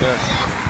Yes.